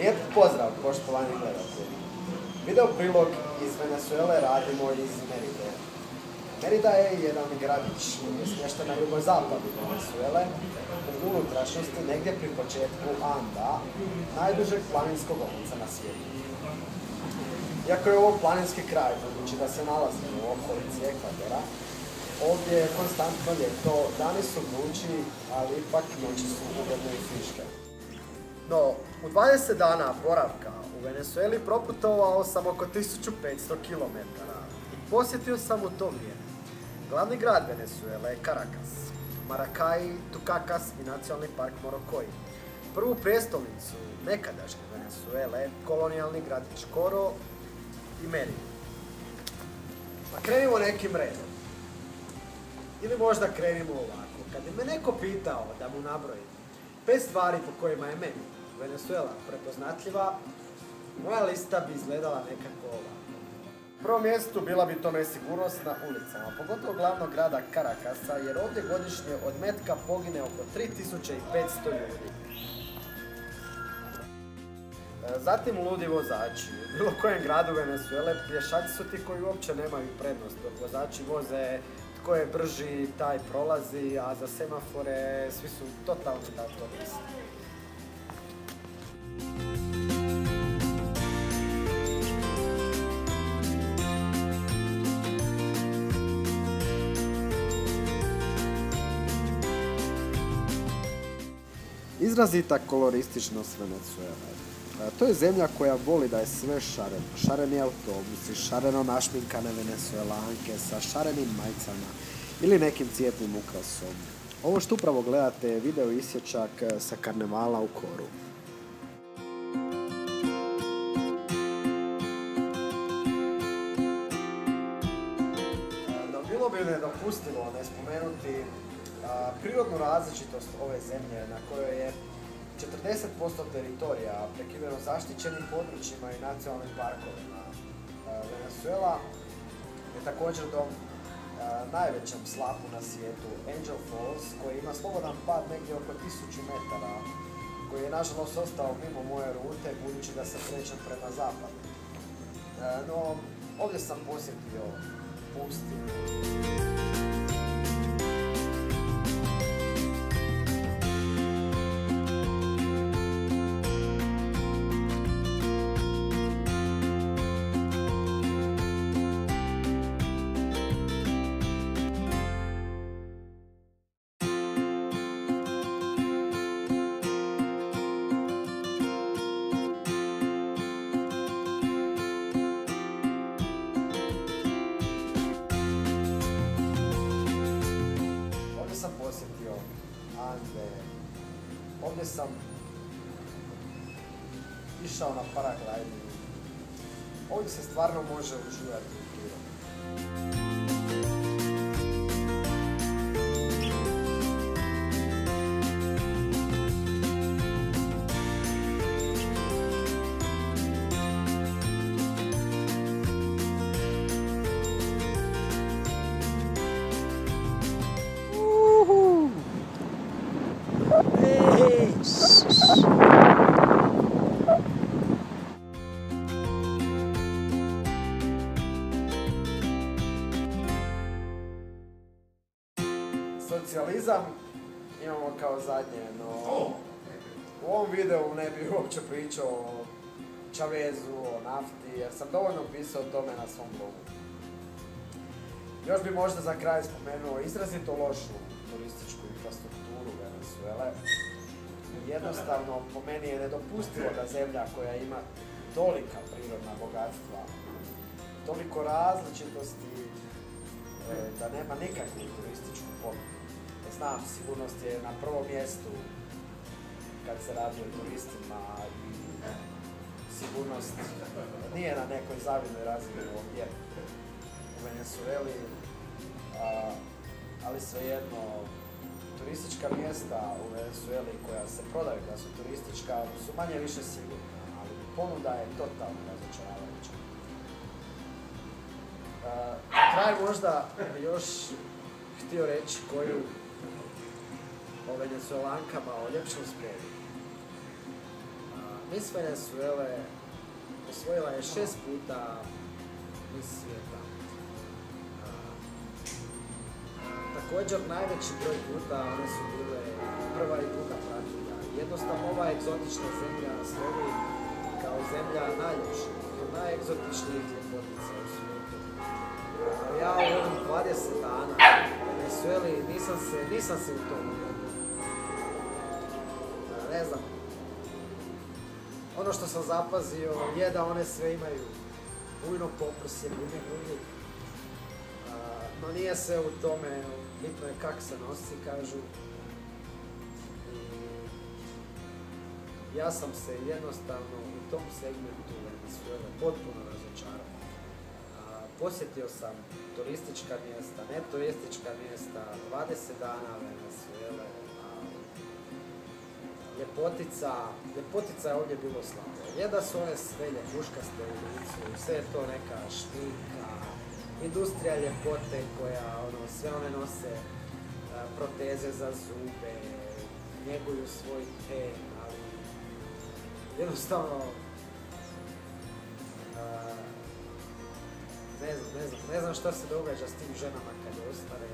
Lijep pozdrav, poštovani gledatelji. Video prilog iz Venezuele radimo iz Meride. Merida je jedan gradić smješten na jugozapadu Venezuele, u unutrašnjosti negdje pri početku Anda, najdužeg planinskog oblica na svijetu. Iako je ovo planinski kraj, budući da se nalazi u okolici ekvatora, ovdje je konstantno ljeto, dani su vrući, ali ipak noći su ugodne i friške. No, u 20 dana boravka u Venezueli proputovao sam oko 1500 km i posjetio sam u to vrijeme glavni grad Venezuele je Caracas, Maracay, Tucacas i nacionalni park Morokoj, prvu prijestolnicu nekadašnje Venezuele, kolonijalni grad Coro i Merida. Pa krenimo nekim redom. Ili možda krenimo ovako. Kad je me neko pitao da mu nabrojim pet stvari po kojima je meni Venezuela prepoznatljiva, moja lista bi izgledala nekako ovako. U prvom mjestu bila bi to nesigurnost na ulicama, pogotovo glavnog grada Karakasa, jer ovdje godišnje od metka pogine oko 3500 ljudi. E, Zatim ludi vozači. U bilo kojem gradu Venezuele pješaci su ti koji uopće nemaju prednost, vozači voze tko je brži, taj prolazi, a za semafore svi su totalni daltonisti. Izrazita kolorističnost Venezuele. E, To je zemlja koja voli da je sve šareno. Šareni autobusi, šareno našminkane venezuelanke sa šarenim majcama ili nekim cijetnim ukrasom. Ovo što upravo gledate je video isječak e, sa karnevala u Koru. Bilo bi nedopustivo ne spomenuti prirodnu različitost ove zemlje na kojoj je 40% teritorija prekriveno zaštićenim područjima i nacionalnim parkovima. A, Venezuela je također dom a, najvećem slapu na svijetu, Angel Falls, koji ima slobodan pad negdje oko 1000 metara, koji je nažalost ostao mimo moje rute budući da se krećem prema zapadu. E, No, ovdje sam posjetio pustinju. Ande, ovdje sam išao na paragliding. Ovdje se stvarno može uživati u prirodi. Socijalizam imamo kao zadnje, no u ovom videu ne bih uopće pričao o Chavezu, o nafti, jer sam dovoljno pisao o tome na svom blogu. Još bi možda za kraj spomenuo izrazito lošu turističku infrastrukturu Venezuele. Jednostavno, po meni je nedopustivo da zemlja koja ima tolika prirodna bogatstva, toliko različitosti, e, da nema nikakvu turističku ponudu. Znam, sigurnost je na prvom mjestu kad se radi o turistima i sigurnost nije na nekoj zavidnoj razini ovdje u Venezueli, a, ali svejedno turistička mjesta u Venezueli koja se prodaju da su turistička su manje više sigurna, ali ponuda je totalno razočaravajuća. Na kraj možda još htio reći koju o venezuelankama, o ljepšom spredu. Miss Venezuele osvojila je šest puta Miss svijeta. Također najveći broj puta one su bile prva i druga pratilja. Jednostavno ova egzotična zemlja slovi kao zemlja najljepših, najegzotičnijih ljepotica u svijetu. Ja u ovih 20 dana u Venezueli nisam se, nisam se u tom Ne znam, ono što sam zapazio je da one sve imaju bujno poprsje, bujne. A, No nije se u tome, bitno je kak se nosi, kažu. Ja sam se jednostavno u tom segmentu Venezuele potpuno razočarao. Posjetio sam turistička mjesta, ne turistička mjesta, 20 dana Venezuele. Ljepotica, ljepotica je ovdje bilo slabo. Je su one sve ljepuškaste u licu, sve je to neka štika, industrija ljepote koja, ono, sve one nose e, proteze za zube, njeguju svoj ten, ali jednostavno e, ne znam šta se događa s tim ženama kad ostare